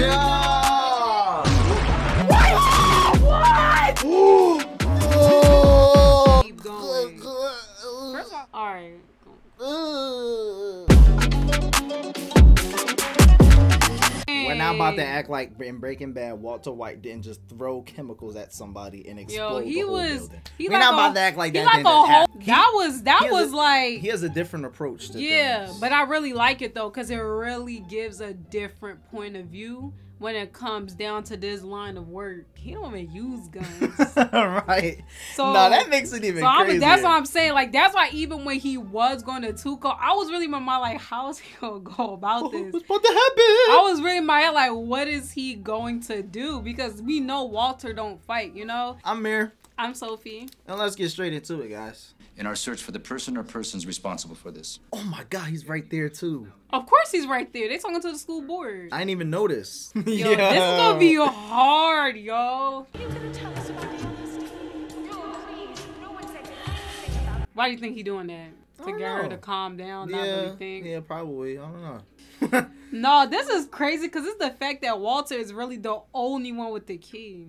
Yeah. What? Keep going. First not about to act like in Breaking Bad, Walter White didn't just throw chemicals at somebody and explode Yo, he the whole was. building. He We're like not a- about to act like that. like whole. happen. That was that he was a- like. He has a different approach to Yeah, things. but I really like it though, cause it really gives a different point of view when it comes down to this line of work. He don't even use guns. right. So no, that makes it even So I'm, that's what I'm saying. Like that's why even when he was going to Tuco, I was really in my mind like, how is he gonna go about this? What's about to happen? I was really in my head like, what is he going to do? Because we know Walter don't fight. You know. I'm Mair, I'm Sophie. and let's get straight into it, guys. in our search for the person or persons responsible for this. Oh my God, he's right there too. Of course he's right there. They talking to the school board. I didn't even notice. Yo, this is gonna be hard, yo. Why do you think he doing that? To don't get her to calm down, not Yeah, really think. yeah, probably. I don't know. No, this is crazy because it's the fact that Walter is really the only one with the key.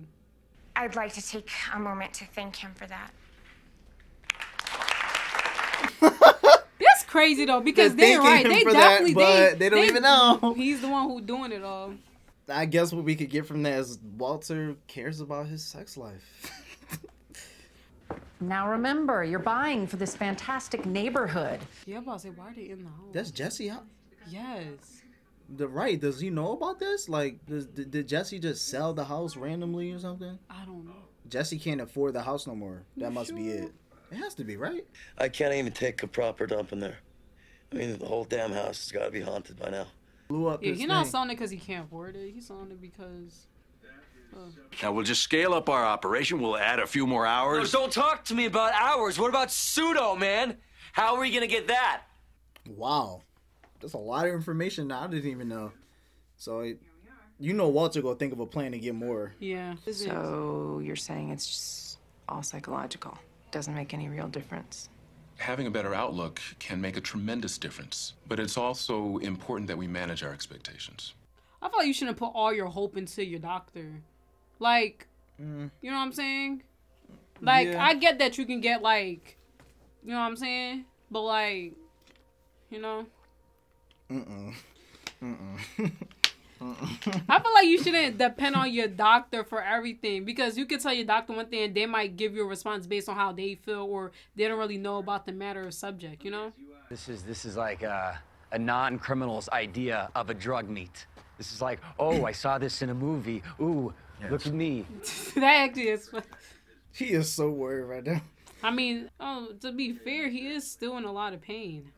I'd like to take a moment to thank him for that. That's crazy though because They're they're right. They him for that, definitely but they don't even know. He's the one who doing it all. I guess what we could get from that is Walter cares about his sex life. Now remember, you're buying for this fantastic neighborhood. Yeah, I'm about to say why are they in the house? That's Jesse. Huh? yes. The right? Does he know about this? Like, does, did, did Jesse just sell the house randomly or something? I don't know. Jesse can't afford the house no more. That must be it. It has to be right. I can't even take a proper dump in there. I mean, the whole damn house has got to be haunted by now. Blew up. Yeah, this he's not selling it because he can't afford it. He's selling it because. Uh, now we'll just scale up our operation. We'll add a few more hours. Don't talk to me about hours. What about pseudo, man? How are we gonna get that? Wow, that's a lot of information that I didn't even know. So, it, you know, Walter gonna think of a plan to get more. Yeah. So you're saying it's just all psychological? Doesn't make any real difference? Having a better outlook can make a tremendous difference, but it's also important that we manage our expectations. I feel like you shouldn't put all your hope into your doctor. Like, Mm. you know what I'm saying? Like, Yeah. I get that you can get like, you know what I'm saying? But like, you know, Mm-mm. Mm-mm. I feel like you shouldn't depend on your doctor for everything because you can tell your doctor one thing and they might give you a response based on how they feel or they don't really know about the matter or subject. You know? This is this is like a, a non-criminal's idea of a drug meet. This is like, oh, I saw this in a movie. Ooh, look at me. that actually is. he is so worried right now. I mean, oh, to be fair, he is still in a lot of pain.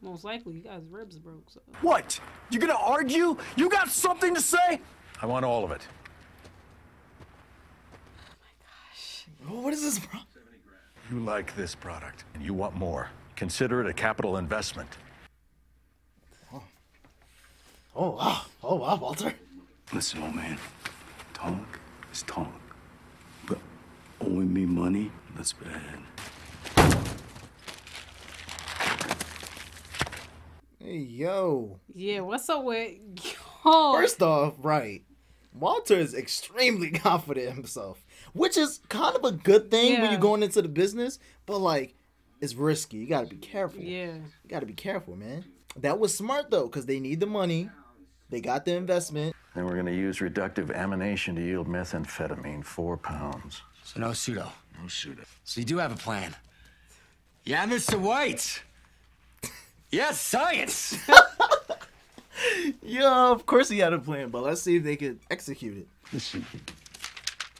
Most likely, you got his ribs broke. So. What? You gonna argue? You got something to say? I want all of it. Oh, my gosh. what is this, bro? You like this product and you want more. Consider it a capital investment. Oh oh wow, oh wow, Walter. Listen, old man, talk is talk. But owing me money, that's bad. Hey yo. Yeah, what's up with yo? First off, right. Walter is extremely confident in himself, which is kind of a good thing when you're going into the business, but like it's risky. You got to be careful. Yeah. You got to be careful, man. That was smart though cuz they need the money. They got the investment. Then we're going to use reductive amination to yield methamphetamine, four pounds. So no pseudo. No pseudo. So you do have a plan. Yeah, Mr. White. Yes, science. Yeah, of course he had a plan, but let's see if they could execute it. Listen,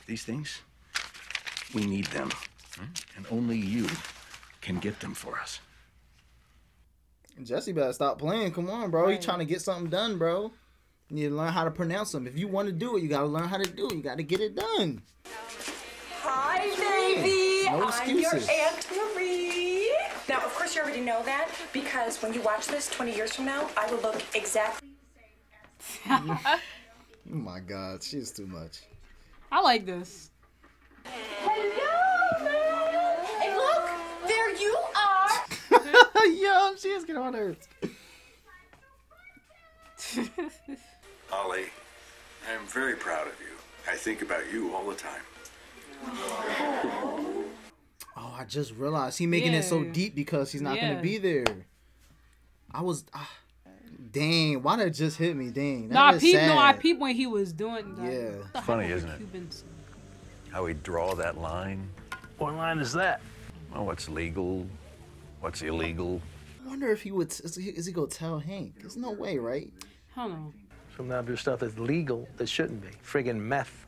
these things, we need them. hmm? And only you can get them for us. Jesse better stop playing. Come on, bro. You trying to get something done, bro. You need to learn how to pronounce them. If you want to do it, you got to learn how to do it. You got to get it done. Hi, baby. No I'm your excuses. Aunt Marie. Now, of course, you already know that because when you watch this 20 years from now, I will look exactly. The same. oh my God, she's too much. I like this. Hello, man. And look, there you are. Yo, she is getting on nerves. Ollie, I am very proud of you. I think about you all the time. I just realized he making it so deep because he's not Yeah. gonna be there. I was, ah, dang, why that just hit me? Dang, that No, I is peeped. No, I sad. peeped when he was doing that. Yeah. What the Funny, isn't it? Cubans? How we draw that line. What line is that? Well, what's legal, what's illegal. I wonder if he would. Is he, is he gonna tell Hank? There's no way, right? I don't know. Some now there's stuff that's legal that shouldn't be. Friggin' meth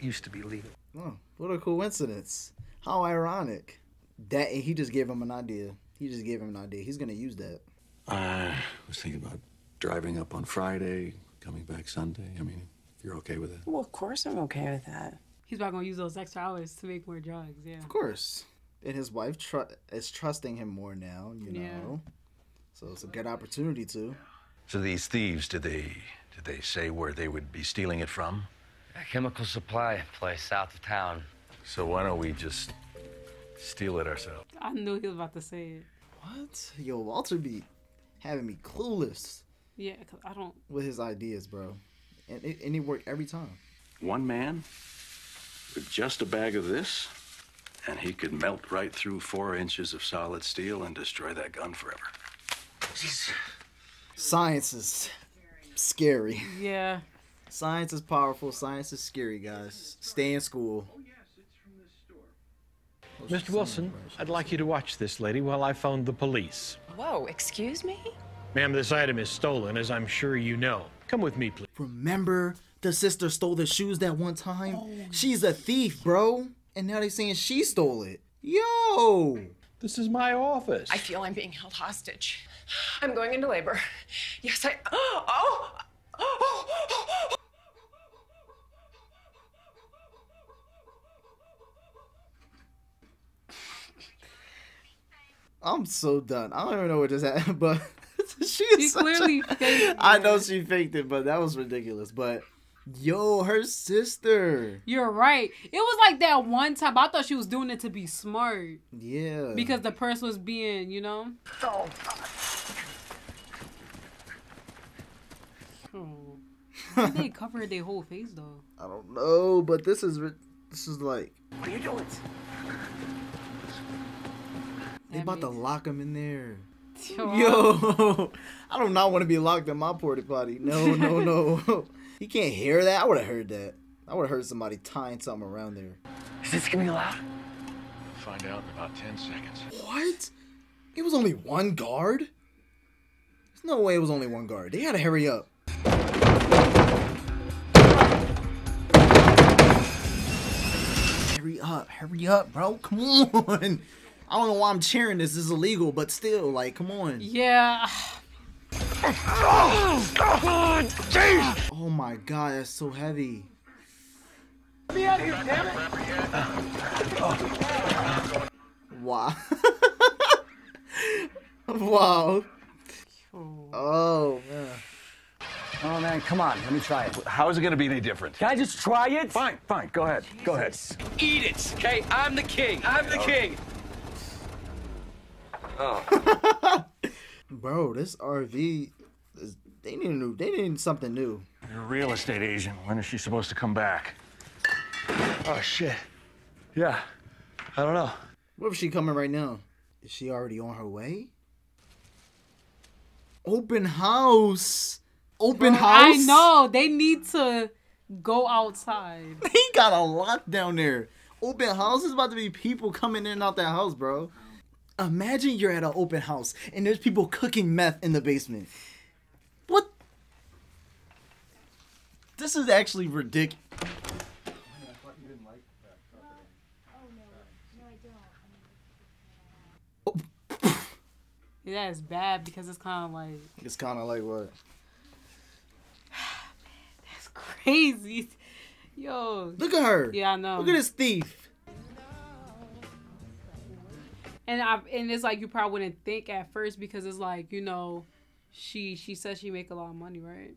used to be legal. Oh, what a coincidence! How ironic. That and he just gave him an idea. He just gave him an idea. He's gonna use that. I was thinking about driving up on Friday, coming back Sunday. I mean, if you're okay with it. Well, of course I'm okay with that. He's about gonna use those extra hours to make more drugs. Yeah. Of course. And his wife tr- is trusting him more now. You know. Yeah. know. So it's a good opportunity to. So these thieves, did they did they say where they would be stealing it from? A chemical supply place south of town. So why don't we just steal it ourselves? I knew he was about to say it. What? Yo, Walter be having me clueless Yeah, cause I don't. with his ideas, bro. And it, and it worked every time. One man with just a bag of this, and he could melt right through four inches of solid steel and destroy that gun forever. Science is scary. Yeah. Science is powerful. Science is scary, guys. Stay in school. Mr. Wilson, I'd like you to watch this lady while I phone the police. Whoa, excuse me? Ma'am, this item is stolen, as I'm sure you know. Come with me, please. Remember the sister stole the shoes that one time? Oh. She's a thief, bro. And now they're saying she stole it. Yo! This is my office. I feel I'm being held hostage. I'm going into labor. Yes, I. Oh! oh, oh. oh, oh I'm so done. I don't even know what just happened, but she She is such clearly a... faked I know she faked it, but that was ridiculous. But yo, her sister. You're right. It was like that one time. I thought she was doing it to be smart Yeah. because the person was being, you know. Oh. Why they covered their whole face though? I don't know, but this is ri- this is like What are you doing? They about to lock him in there. Yo. Yo, I do not not want to be locked in my porta potty. No, no, no. you can't hear that. I would have heard that. I would have heard somebody tying something around there. Is this gonna be loud? Find out in about ten seconds. What? It was only one guard? There's no way it was only one guard. They had to hurry up. Hurry up, hurry up, bro. Come on. I don't know why I'm cheering this. This is illegal, but still, like, come on. Yeah. Oh, oh my god, that's so heavy. Let me out of here, damn it! Wow. wow. Oh man. Oh man, come on, let me try it. How is it going to be any different? Can I just try it? Fine, fine. Go ahead. Go ahead. Eat it, okay? I'm the king. I'm the king. Bro, this RV is they need a new they need something new. You're a real estate agent. When is she supposed to come back? Oh shit. Yeah. I don't know. What if she coming right now? Is she already on her way? Open house. Open Bro, house. I know. They need to go outside. He got a lock down there. Open house is about to be people coming in and out that house, bro. Imagine you're at an open house and there's people cooking meth in the basement. What? This is actually ridiculous. Yeah, it's bad because it's kind of like It's kind of like what? That's crazy. Yo, Look at her. Yeah, I know. Look at this thief. And I and it's like you probably wouldn't think at first because it's like you know, she she says she make a lot of money, right?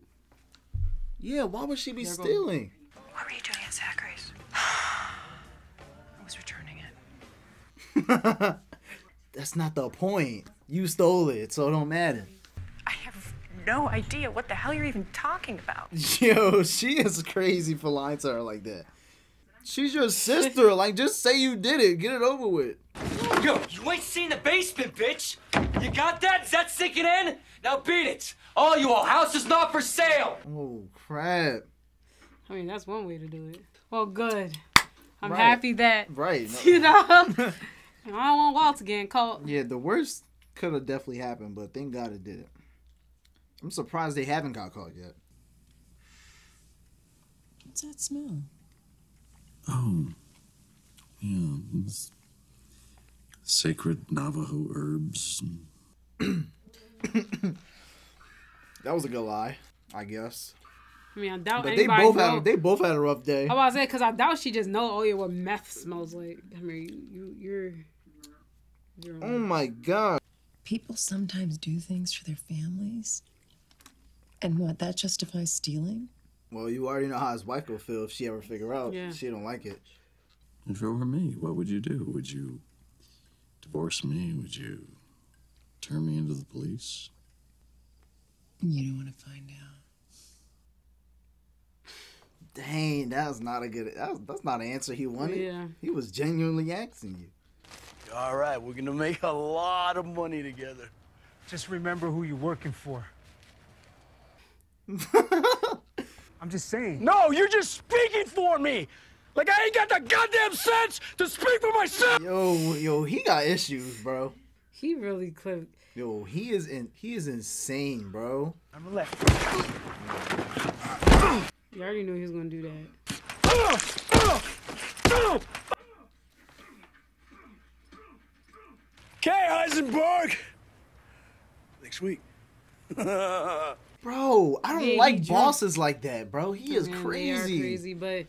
Yeah, why would she be There goes- stealing? What were you doing at Zachary's? I was returning it. That's not the point. You stole it, so it don't matter. I have no idea what the hell you're even talking about. Yo, she is crazy for lying to her like that. She's your sister. like, just say you did it. Get it over with. Yo, you ain't seen the basement, bitch. You got that? Is that sinking in? Now beat it. All you all, house is not for sale. Oh crap. I mean, that's one way to do it. Well, good. I'm Right. happy that Right. you know. I don't want Walter getting caught. Yeah, the worst could have definitely happened, but thank God it didn't. I'm surprised they haven't got caught yet. What's that smell? Oh, yeah, it's sacred Navajo herbs. That was a good lie, I guess. I mean, I doubt But they both know. had they both had a rough day. I was say because I doubt she just know. Oh yeah, what meth smells like. I mean, you you're. you're Oh my god. People sometimes do things for their families. And what, that justifies stealing? Well, you already know how his wife will feel if she ever figure out Yeah. she don't like it. If it were me, what would you do? Would you divorce me? Would you turn me into the police? You don't want to find out. Dang, that was not a good. That's, that's not an answer he wanted. Yeah. He was genuinely asking you. All right, we're gonna make a lot of money together. Just remember who you're working for. I'm just saying. No, you're just speaking for me. Like I ain't got the goddamn sense to speak for myself. Yo, yo, he got issues, bro. He really clipped. Yo, he is in. He is insane, bro. I'm gonna. You already knew he was gonna do that. Okay, Heisenberg. Next week. Bro, I don't Yeah, like bosses like that, bro. He is Man, they crazy. are crazy, but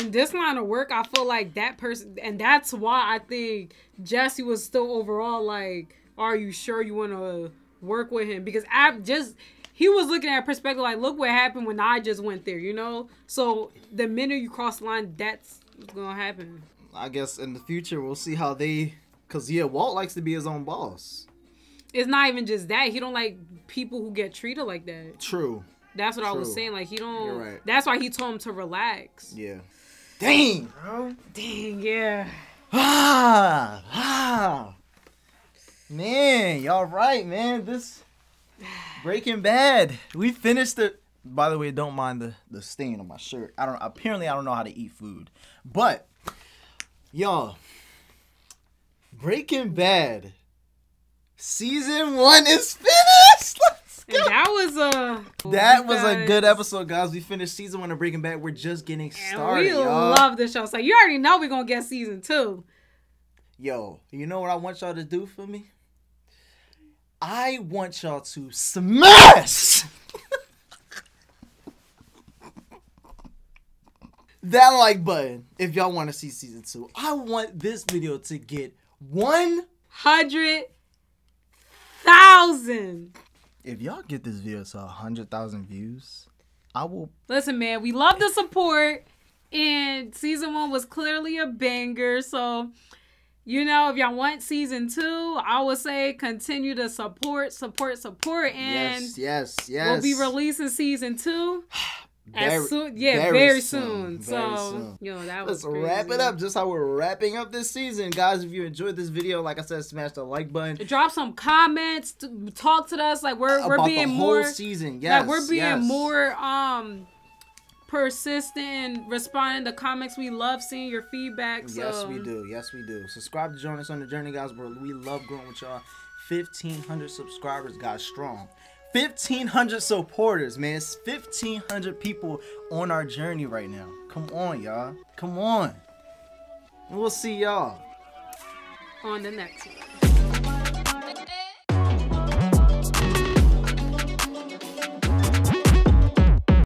in this line of work, I feel like that person, and that's why I think Jesse was still overall like, "Are you sure you want to work with him?" Because I just he was looking at perspective like, "Look what happened when I just went there," you know. So the minute you cross the line, that's gonna happen. I guess in the future we'll see how they. Cause yeah, Walt likes to be his own boss. It's not even just that he don't like people who get treated like that. True. That's what I was saying. Like he don't. Right. That's why he told him to relax. Yeah. Dang, bro. Dang, yeah. Ah, ah. Man, y'all right, man. This Breaking Bad. We finished it. By the way, don't mind the the stain on my shirt. I don't. Apparently, I don't know how to eat food, but y'all, Breaking Bad season one is finished. That was a That was a good episode, guys. We finished season one of Breaking Bad. We're just getting And started, we y'all. love the show. So you already know we're gonna get season two. Yo, you know what I want y'all to do for me? I want y'all to smash that like button if y'all want to see season two. I want this video to get one hundred thousand. If y'all get this video to a hundred thousand views, I will. Listen, man, we love the support, and season one was clearly a banger. So, you know, if y'all want season two, I would say continue to support, support, support, and yes, yes, yes. we'll be releasing season two. Very- as soon, yeah, very very, soon, soon. very So, soon. yo, that was Let's wrap it up. Just how we're wrapping up this season, guys. If you enjoyed this video, like I said, smash the like button. drop some comments talk to us like we're we're About being more season, like we're being yes. more um persistent responding to comments we love seeing your feedback so Yes, we do. Yes, we do. Subscribe to join us on the journey, guys. We love growing with y'all. Fifteen hundred subscribers, guys, strong. Fifteen hundred supporters, man. It's fifteen hundred people on our journey right now. Come on, y'all. Come on. We'll see y'all. on the next one